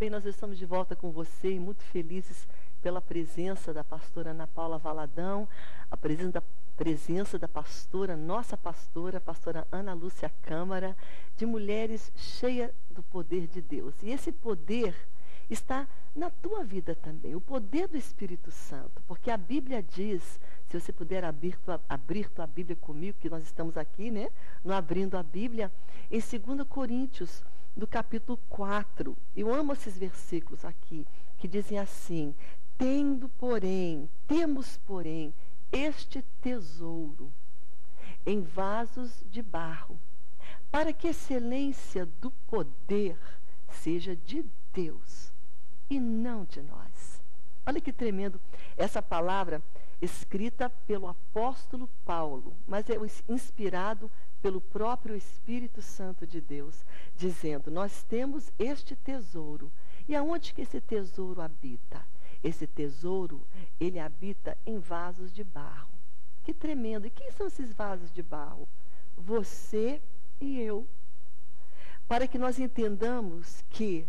Bem, nós estamos de volta com você e muito felizes pela presença da pastora Ana Paula Valadão, a presença da, presença da pastora, nossa pastora, pastora Ana Lúcia Câmara, de mulheres cheias do poder de Deus. E esse poder está na tua vida também, o poder do Espírito Santo, porque a Bíblia diz, se você puder abrir tua, abrir tua Bíblia comigo, que nós estamos aqui, né, no abrindo a Bíblia, em 2 Coríntios, do capítulo 4. Eu amo esses versículos aqui, que dizem assim: Tendo, porém, temos, porém, este tesouro em vasos de barro, para que a excelência do poder seja de Deus e não de nós. Olha que tremendo essa palavra escrita pelo apóstolo Paulo, mas é inspirado pelo próprio Espírito Santo de Deus, dizendo: Nós temos este tesouro. E aonde que esse tesouro habita? Esse tesouro, ele habita em vasos de barro. Que tremendo! E quem são esses vasos de barro? Você e eu. Para que nós entendamos que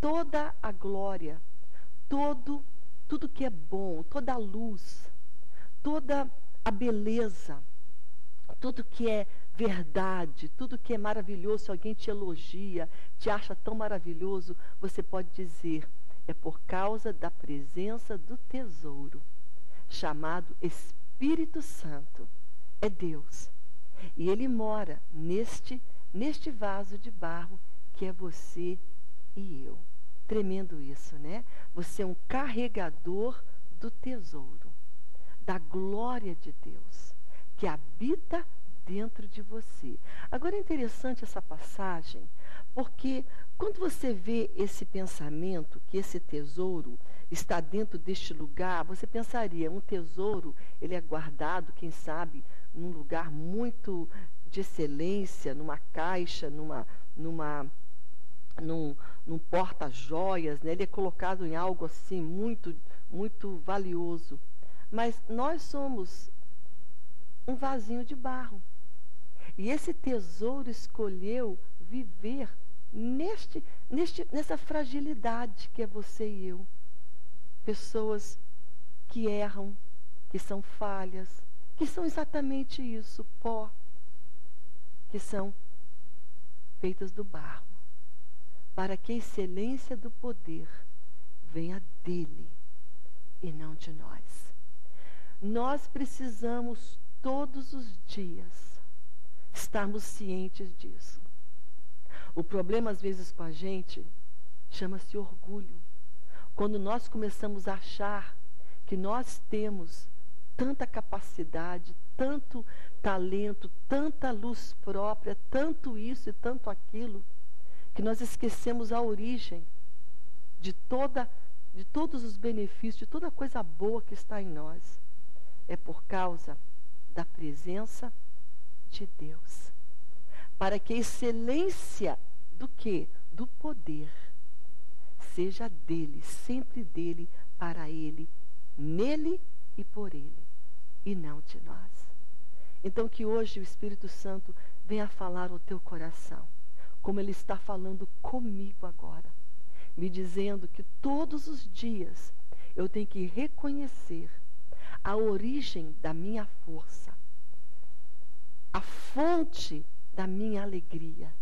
toda a glória, todo tudo que é bom, toda a luz, toda a beleza, tudo que é verdade, tudo que é maravilhoso, se alguém te elogia, te acha tão maravilhoso, você pode dizer, é por causa da presença do tesouro, chamado Espírito Santo. É Deus. E ele mora neste, neste vaso de barro que é você e eu. Tremendo isso, né? Você é um carregador do tesouro, da glória de Deus, que habita dentro de você. Agora é interessante essa passagem, porque quando você vê esse pensamento, que esse tesouro está dentro deste lugar, você pensaria, um tesouro, ele é guardado, quem sabe, num lugar muito de excelência, numa caixa, numa, numa, num, num porta-joias, né? ele é colocado em algo assim muito, muito valioso. Mas nós somos um vasinho de barro. E esse tesouro escolheu viver neste, neste, nessa fragilidade que é você e eu. Pessoas que erram, que são falhas, que são exatamente isso, pó, que são feitas do barro, para que a excelência do poder venha dele e não de nós. Nós precisamos todos os dias estarmos cientes disso. O problema, às vezes, com a gente chama-se orgulho. Quando nós começamos a achar que nós temos tanta capacidade, tanto talento, tanta luz própria, tanto isso e tanto aquilo, que nós esquecemos a origem de toda de todos os benefícios, de toda coisa boa que está em nós. É por causa da presença de Deus. Para que a excelência do que? Do poder seja dele, sempre dele, para ele, nele e por ele, e não de nós. Então que hoje o Espírito Santo venha falar ao teu coração, como ele está falando comigo agora, me dizendo que todos os dias eu tenho que reconhecer a origem da minha força, a fonte da minha alegria.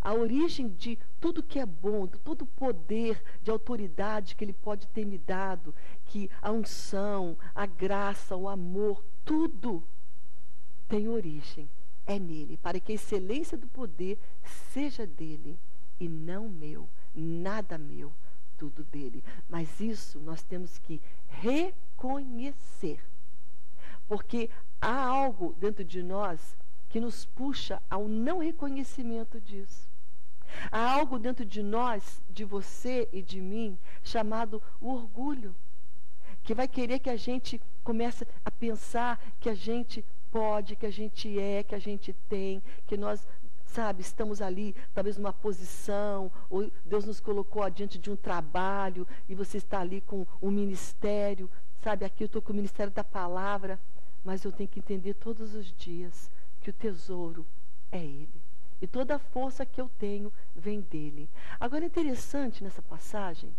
A origem de tudo que é bom, de todo o poder de autoridade que Ele pode ter me dado, que a unção, a graça, o amor, tudo tem origem, é nele, para que a excelência do poder seja dele e não meu, nada meu, tudo dele. Mas isso nós temos que reconhecer. Porque há algo dentro de nós que nos puxa ao não reconhecimento disso. Há algo dentro de nós, de você e de mim, chamado o orgulho, que vai querer que a gente comece a pensar que a gente pode, que a gente é, que a gente tem, que nós, sabe, estamos ali, talvez numa posição, ou Deus nos colocou diante de um trabalho e você está ali com um ministério, sabe, aqui eu estou com o ministério da palavra. Mas eu tenho que entender todos os dias que o tesouro é Ele. E toda a força que eu tenho vem dele. Agora, é interessante nessa passagem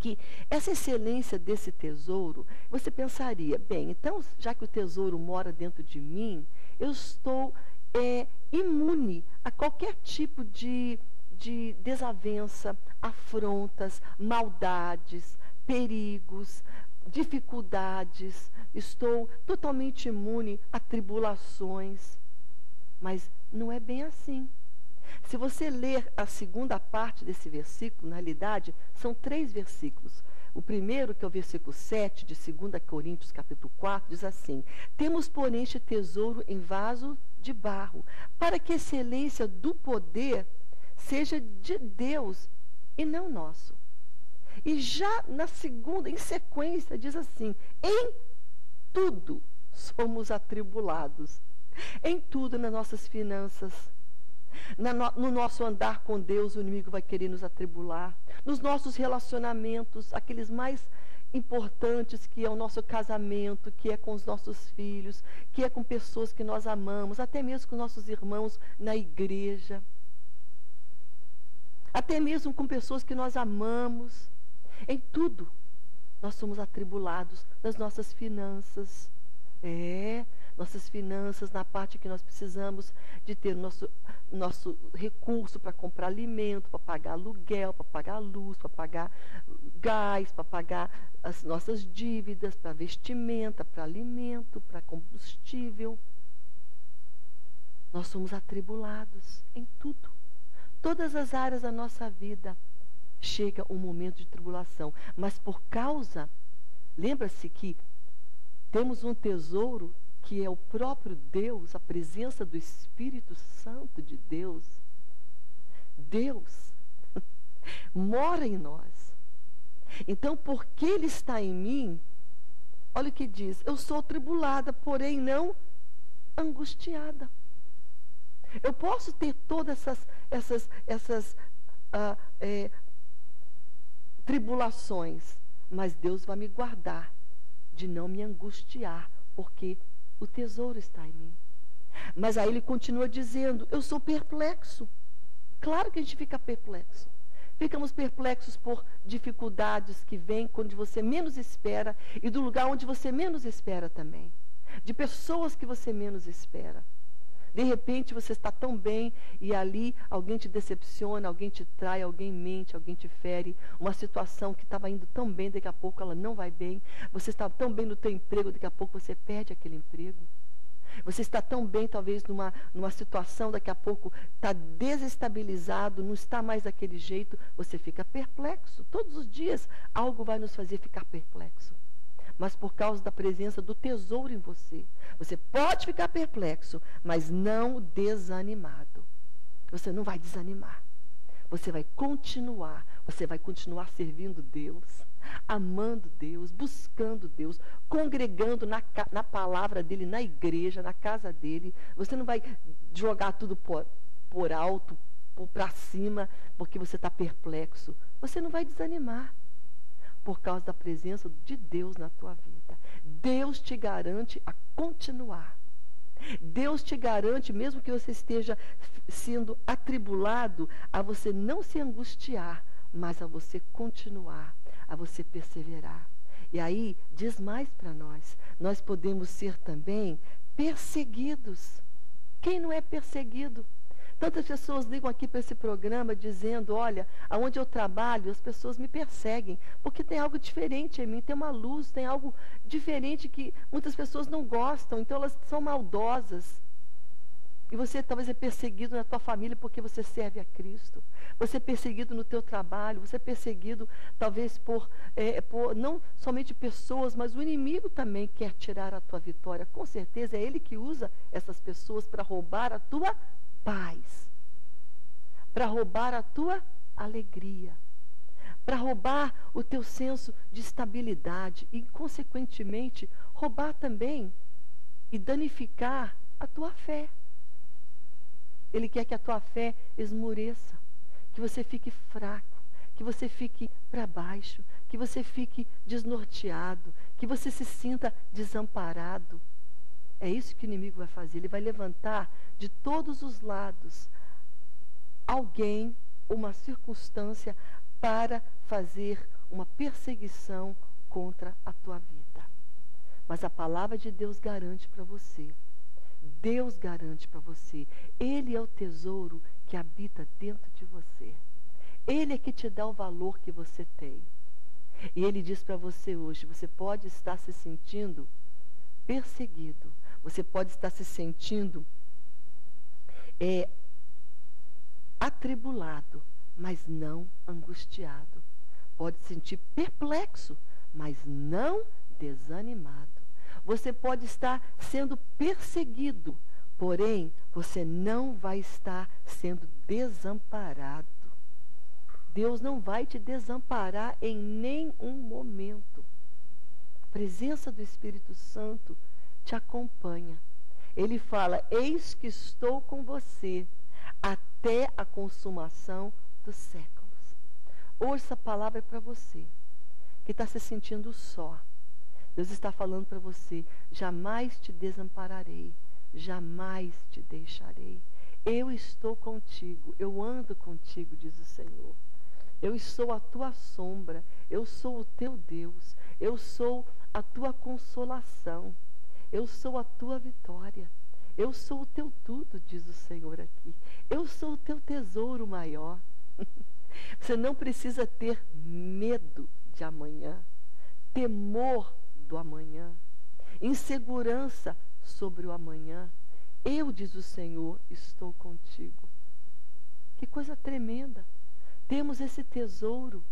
que essa excelência desse tesouro, você pensaria, bem, então, já que o tesouro mora dentro de mim, eu estou é, imune a qualquer tipo de, de desavença, afrontas, maldades, perigos, dificuldades, estou totalmente imune a tribulações. Mas não é bem assim. Se você ler a segunda parte desse versículo, na realidade, são três versículos. O primeiro, que é o versículo 7 de 2 Coríntios, capítulo 4, diz assim: Temos, porém, este tesouro em vaso de barro, para que a excelência do poder seja de Deus e não nosso. E já na segunda, em sequência, diz assim: Em tudo somos atribulados. Em tudo, nas nossas finanças, no, nosso andar com Deus, o inimigo vai querer nos atribular. Nos nossos relacionamentos, aqueles mais importantes, que é o nosso casamento, que é com os nossos filhos, que é com pessoas que nós amamos, até mesmo com nossos irmãos na igreja. Até mesmo com pessoas que nós amamos. Em tudo, nós somos atribulados nas nossas finanças. É, nossas finanças, na parte que nós precisamos de ter nosso, nosso recurso para comprar alimento, para pagar aluguel, para pagar luz, para pagar gás, para pagar as nossas dívidas, para vestimenta, para alimento, para combustível. Nós somos atribulados em tudo. Todas as áreas da nossa vida chega um momento de tribulação, mas por causa, lembra-se que temos um tesouro que é o próprio Deus, a presença do Espírito Santo de Deus. Deus mora em nós. Então, porque Ele está em mim, olha o que diz: eu sou tribulada, porém não angustiada. Eu posso ter todas essas, essas, essas ah, é, tribulações, mas Deus vai me guardar de não me angustiar, porque o tesouro está em mim. Mas aí ele continua dizendo: Eu sou perplexo. Claro que a gente fica perplexo. Ficamos perplexos por dificuldades que vêm quando você menos espera e do lugar onde você menos espera também. De pessoas que você menos espera. De repente você está tão bem e ali alguém te decepciona, alguém te trai, alguém mente, alguém te fere. Uma situação que estava indo tão bem, daqui a pouco ela não vai bem. Você está tão bem no teu emprego, daqui a pouco você perde aquele emprego. Você está tão bem, talvez, numa, numa situação, daqui a pouco está desestabilizado, não está mais daquele jeito, você fica perplexo. Todos os dias algo vai nos fazer ficar perplexo mas por causa da presença do tesouro em você. Você pode ficar perplexo, mas não desanimado. Você não vai desanimar. Você vai continuar. Você vai continuar servindo Deus, amando Deus, buscando Deus, congregando na, na palavra dele, na igreja, na casa dele. Você não vai jogar tudo por, por alto, para cima, porque você está perplexo. Você não vai desanimar por causa da presença de Deus na tua vida. Deus te garante a continuar. Deus te garante, mesmo que você esteja sendo atribulado, a você não se angustiar, mas a você continuar, a você perseverar. E aí, diz mais para nós: nós podemos ser também perseguidos. Quem não é perseguido? Tantas pessoas ligam aqui para esse programa dizendo, olha, aonde eu trabalho, as pessoas me perseguem, porque tem algo diferente em mim, tem uma luz, tem algo diferente que muitas pessoas não gostam, então elas são maldosas. E você talvez é perseguido na tua família porque você serve a Cristo. Você é perseguido no teu trabalho, você é perseguido talvez por, é, por não somente pessoas, mas o inimigo também quer tirar a tua vitória. Com certeza é ele que usa essas pessoas para roubar a tua paz, para roubar a tua alegria, para roubar o teu senso de estabilidade e, consequentemente, roubar também e danificar a tua fé. Ele quer que a tua fé esmoreça, que você fique fraco, que você fique para baixo, que você fique desnorteado, que você se sinta desamparado. É isso que o inimigo vai fazer. Ele vai levantar de todos os lados alguém, uma circunstância para fazer uma perseguição contra a tua vida. Mas a palavra de Deus garante para você. Deus garante para você. Ele é o tesouro que habita dentro de você. Ele é que te dá o valor que você tem. E ele diz para você hoje: você pode estar se sentindo perseguido, você pode estar se sentindo é, atribulado, mas não angustiado. Pode se sentir perplexo, mas não desanimado. Você pode estar sendo perseguido, porém você não vai estar sendo desamparado. Deus não vai te desamparar em nenhum momento. A presença do Espírito Santo te acompanha. Ele fala: Eis que estou com você até a consumação dos séculos. Hoje essa palavra é para você que está se sentindo só. Deus está falando para você: jamais te desampararei, jamais te deixarei. Eu estou contigo, eu ando contigo, diz o Senhor. Eu sou a tua sombra, eu sou o teu Deus, eu sou a tua consolação, eu sou a tua vitória, eu sou o teu tudo, diz o Senhor aqui. Eu sou o teu tesouro maior. Você não precisa ter medo de amanhã, temor do amanhã, insegurança sobre o amanhã. Eu, diz o Senhor, estou contigo. Que coisa tremenda. Temos esse tesouro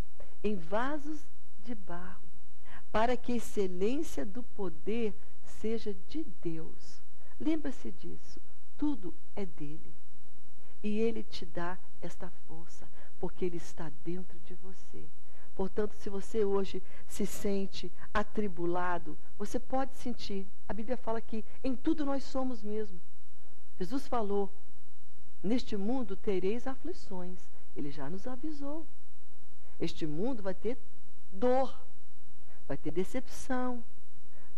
em vasos de barro, para que a excelência do poder seja de Deus. Lembra-se disso. Tudo é dele. E ele te dá esta força, porque ele está dentro de você. Portanto, se você hoje se sente atribulado, você pode sentir. A Bíblia fala que em tudo nós somos mesmo. Jesus falou: Neste mundo tereis aflições, ele já nos avisou. Este mundo vai ter dor, vai ter decepção,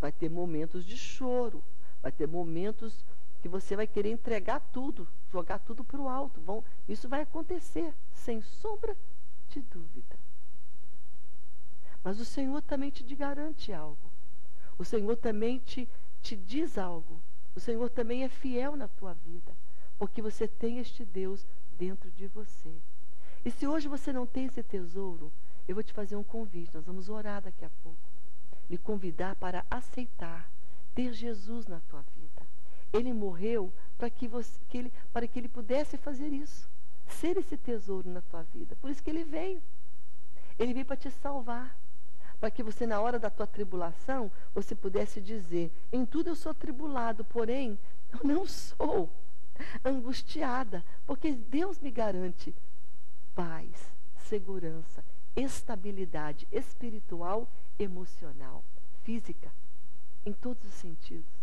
vai ter momentos de choro, vai ter momentos que você vai querer entregar tudo, jogar tudo para o alto. Vão, isso vai acontecer, sem sombra de dúvida. Mas o Senhor também te garante algo. O Senhor também te, te diz algo. O Senhor também é fiel na tua vida, porque você tem este Deus dentro de você. E se hoje você não tem esse tesouro, eu vou te fazer um convite. Nós vamos orar daqui a pouco. Lhe convidar para aceitar ter Jesus na tua vida. Ele morreu para que, você, que ele, para que ele pudesse fazer isso. Ser esse tesouro na tua vida. Por isso que ele veio. Ele veio para te salvar. Para que você, na hora da tua tribulação, você pudesse dizer: Em tudo eu sou tribulado, porém, eu não sou angustiada, porque Deus me garante paz, segurança, estabilidade espiritual, emocional, física, em todos os sentidos.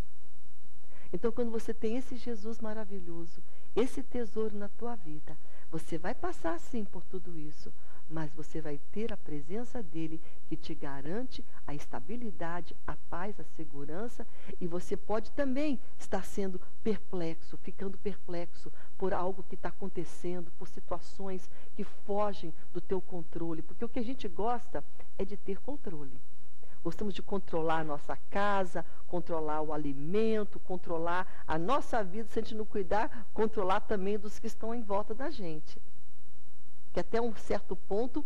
Então, quando você tem esse Jesus maravilhoso, esse tesouro na tua vida, você vai passar sim por tudo isso, mas você vai ter a presença dele que te garante a estabilidade, a paz, a segurança, e você pode também estar sendo perplexo, ficando perplexo por algo que está acontecendo, por situações que fogem do teu controle, porque o que a gente gosta é de ter controle. Gostamos de controlar a nossa casa, controlar o alimento, controlar a nossa vida, se a gente não cuidar, controlar também dos que estão em volta da gente que até um certo ponto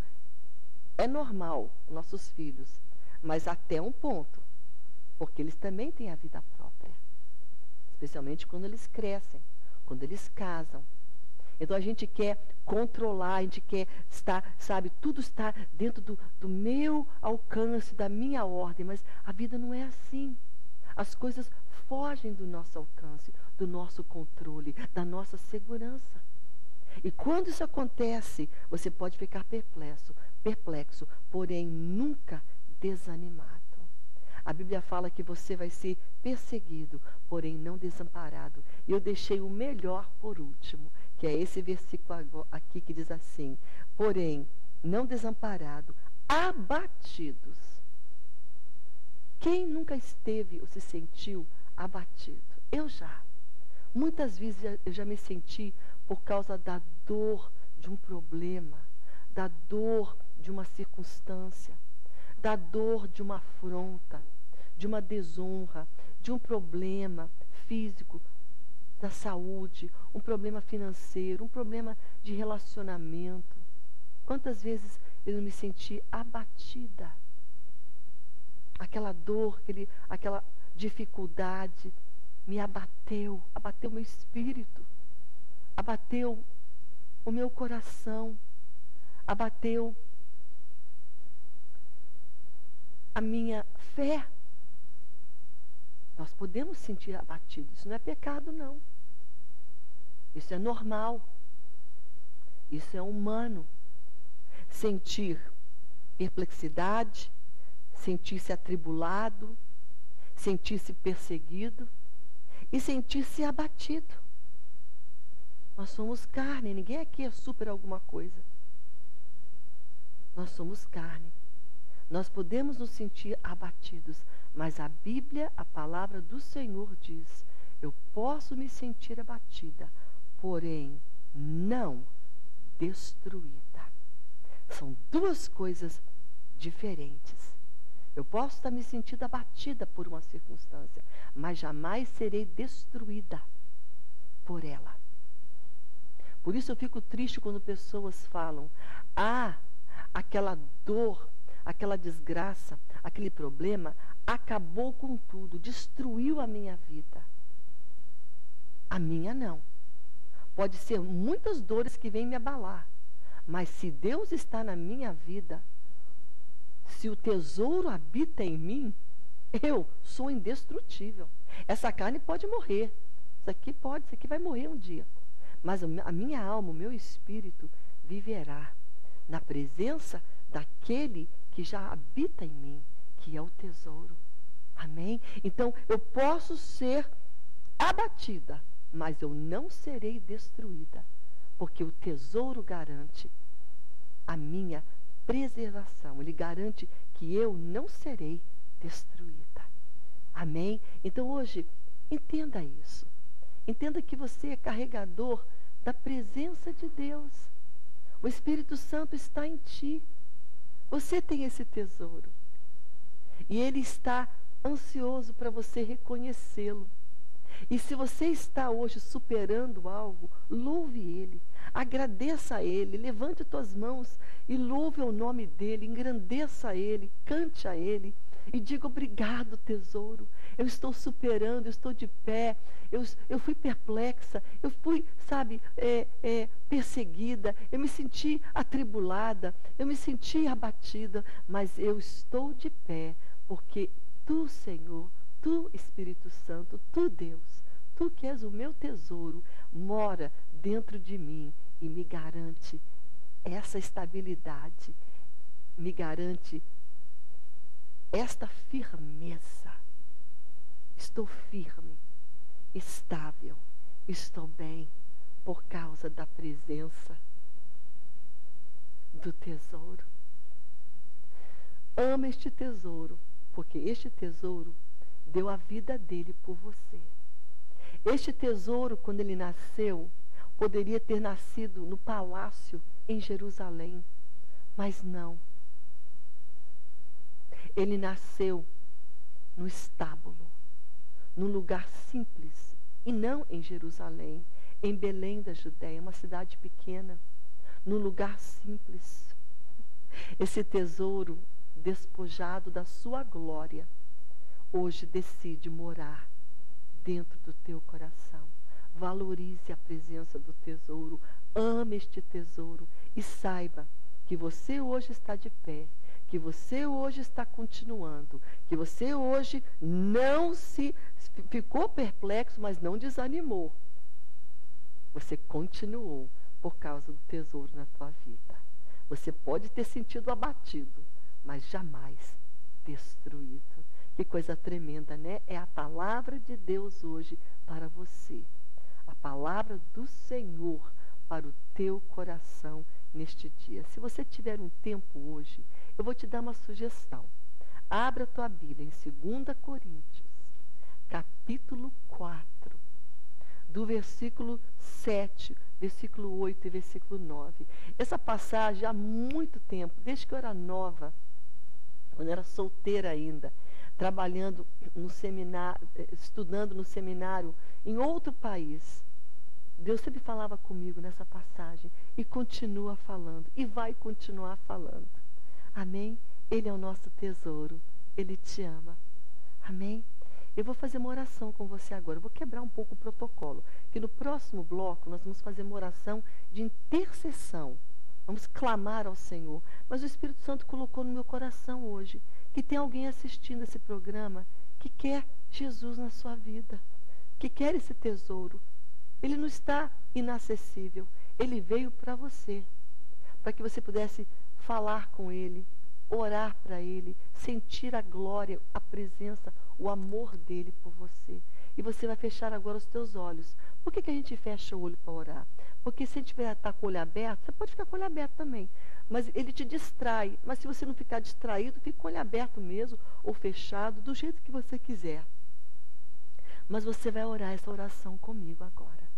é normal, nossos filhos, mas até um ponto, porque eles também têm a vida própria, especialmente quando eles crescem, quando eles casam. Então a gente quer controlar, a gente quer estar, sabe, tudo está dentro do, do meu alcance, da minha ordem, mas a vida não é assim. As coisas fogem do nosso alcance, do nosso controle, da nossa segurança. E quando isso acontece, você pode ficar perplexo, perplexo, porém nunca desanimado. A Bíblia fala que você vai ser perseguido, porém não desamparado. E eu deixei o melhor por último, que é esse versículo aqui que diz assim: porém não desamparado, abatidos. Quem nunca esteve ou se sentiu abatido? Eu já. Muitas vezes eu já me senti por causa da dor de um problema, da dor de uma circunstância, da dor de uma afronta, de uma desonra, de um problema físico, da saúde, um problema financeiro, um problema de relacionamento. Quantas vezes eu me senti abatida? Aquela dor, aquele, aquela dificuldade me abateu, abateu meu espírito, abateu o meu coração, abateu a minha fé. Nós podemos sentir abatido. Isso não é pecado, não. Isso é normal. Isso é humano. Sentir perplexidade, sentir-se atribulado, sentir-se perseguido e sentir-se abatido. Nós somos carne, ninguém aqui é super alguma coisa. Nós somos carne. Nós podemos nos sentir abatidos, mas a Bíblia, a palavra do Senhor diz: eu posso me sentir abatida, porém não destruída. São duas coisas diferentes. Eu posso estar me sentindo abatida por uma circunstância, mas jamais serei destruída por ela. Por isso eu fico triste quando pessoas falam: ah, aquela dor aquela desgraça, aquele problema, acabou com tudo, destruiu a minha vida. A minha não. Pode ser muitas dores que vêm me abalar, mas se Deus está na minha vida, se o tesouro habita em mim, eu sou indestrutível. Essa carne pode morrer. Isso aqui pode, isso aqui vai morrer um dia. Mas a minha alma, o meu espírito viverá na presença daquele que já habita em mim, que é o tesouro. Amém? Então eu posso ser abatida, mas eu não serei destruída, porque o tesouro garante a minha preservação. Ele garante que eu não serei destruída. Amém? Então hoje, entenda isso. Entenda que você é carregador da presença de Deus. O Espírito Santo está em ti. Você tem esse tesouro. E ele está ansioso para você reconhecê-lo. E se você está hoje superando algo, louve ele, agradeça a ele, levante tuas mãos e louve o nome dele, engrandeça a ele, cante a ele e diga obrigado, tesouro. Eu estou superando, eu estou de pé, eu, eu fui perplexa, eu fui, sabe, é, é, perseguida, eu me senti atribulada, eu me senti abatida, mas eu estou de pé, porque tu, Senhor, tu, Espírito Santo, tu, Deus, tu que és o meu tesouro, mora dentro de mim e me garante essa estabilidade, me garante esta firmeza. Estou firme estável, estou bem por causa da presença do tesouro. Ama este tesouro, porque este tesouro deu a vida dele por você. Este tesouro, quando ele nasceu, poderia ter nascido no palácio em Jerusalém, mas não. Ele nasceu no estábulo num lugar simples, e não em Jerusalém, em Belém da Judéia, uma cidade pequena, num lugar simples. Esse tesouro despojado da sua glória, hoje decide morar dentro do teu coração. Valorize a presença do tesouro, ame este tesouro e saiba que você hoje está de pé que você hoje está continuando, que você hoje não se ficou perplexo, mas não desanimou. Você continuou por causa do tesouro na tua vida. Você pode ter sentido abatido, mas jamais destruído. Que coisa tremenda, né? É a palavra de Deus hoje para você. A palavra do Senhor para o teu coração neste dia. Se você tiver um tempo hoje, eu vou te dar uma sugestão. Abra a tua Bíblia em 2 Coríntios, capítulo 4, do versículo 7, versículo 8 e versículo 9. Essa passagem há muito tempo, desde que eu era nova, quando eu era solteira ainda, trabalhando no seminário, eh, estudando no seminário em outro país. Deus sempre falava comigo nessa passagem e continua falando e vai continuar falando. Amém? Ele é o nosso tesouro. Ele te ama. Amém? Eu vou fazer uma oração com você agora. Eu vou quebrar um pouco o protocolo. Que no próximo bloco nós vamos fazer uma oração de intercessão. Vamos clamar ao Senhor. Mas o Espírito Santo colocou no meu coração hoje que tem alguém assistindo esse programa que quer Jesus na sua vida, que quer esse tesouro. Ele não está inacessível. Ele veio para você, para que você pudesse falar com Ele, orar para Ele, sentir a glória, a presença, o amor dele por você. E você vai fechar agora os teus olhos. Por que, que a gente fecha o olho para orar? Porque se a gente estar com o olho aberto, você pode ficar com o olho aberto também. Mas ele te distrai. Mas se você não ficar distraído, fica com o olho aberto mesmo, ou fechado, do jeito que você quiser. Mas você vai orar essa oração comigo agora.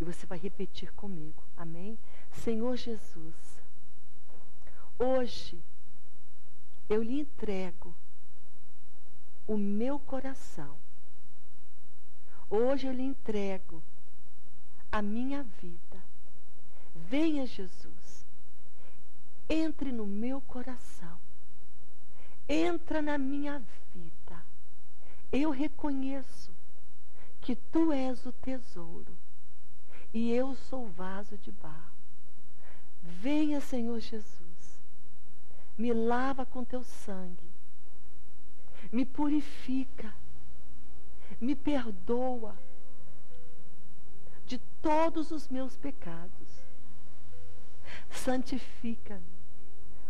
E você vai repetir comigo. Amém? Senhor Jesus, hoje eu lhe entrego o meu coração. Hoje eu lhe entrego a minha vida. Venha, Jesus. Entre no meu coração. Entra na minha vida. Eu reconheço que tu és o tesouro e eu sou o vaso de barro. Venha, Senhor Jesus. Me lava com teu sangue. Me purifica, me perdoa de todos os meus pecados. Santifica-me,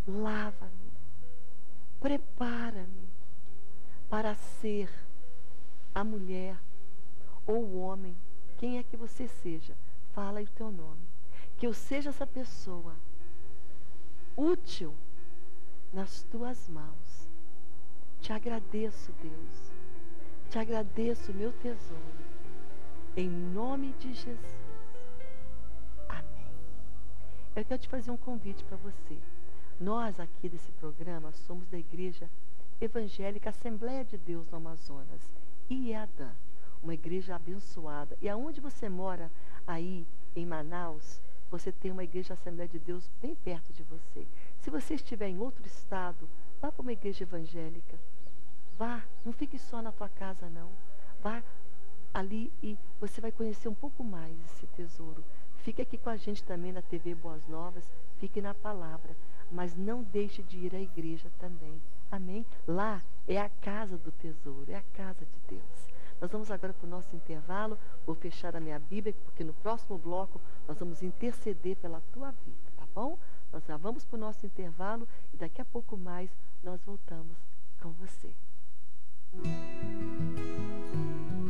lava-me, prepara-me para ser a mulher ou o homem, quem é que você seja, fala aí o teu nome. Que eu seja essa pessoa útil nas tuas mãos te agradeço, Deus. Te agradeço, meu tesouro. Em nome de Jesus. Amém. Eu quero te fazer um convite para você. Nós aqui desse programa somos da Igreja Evangélica Assembleia de Deus no Amazonas, IEADã, uma igreja abençoada. E aonde você mora aí em Manaus, você tem uma igreja Assembleia de Deus bem perto de você. Se você estiver em outro estado, vá para uma igreja evangélica. Vá, não fique só na tua casa, não. Vá ali e você vai conhecer um pouco mais esse tesouro. Fique aqui com a gente também na TV Boas Novas, fique na palavra, mas não deixe de ir à igreja também. Amém? Lá é a casa do tesouro, é a casa de Deus. Nós vamos agora para o nosso intervalo. Vou fechar a minha Bíblia, porque no próximo bloco nós vamos interceder pela tua vida, tá bom? Nós já vamos para o nosso intervalo e daqui a pouco mais nós voltamos com você. Música